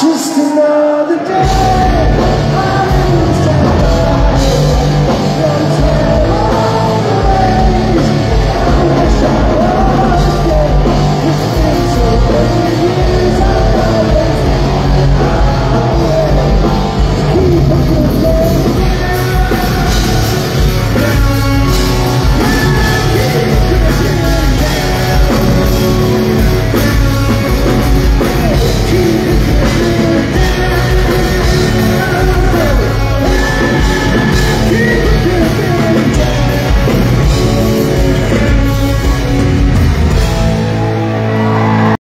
Just another day.